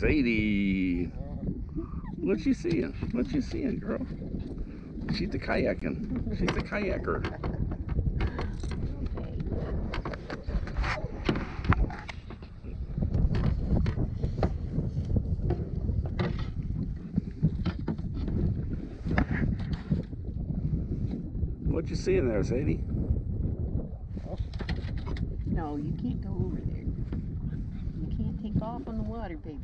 Sadie. What you seeing? What you seeing, girl? She's the kayaking. She's the kayaker. What you seeing there, Sadie? No, you can't go over there off on the water, baby.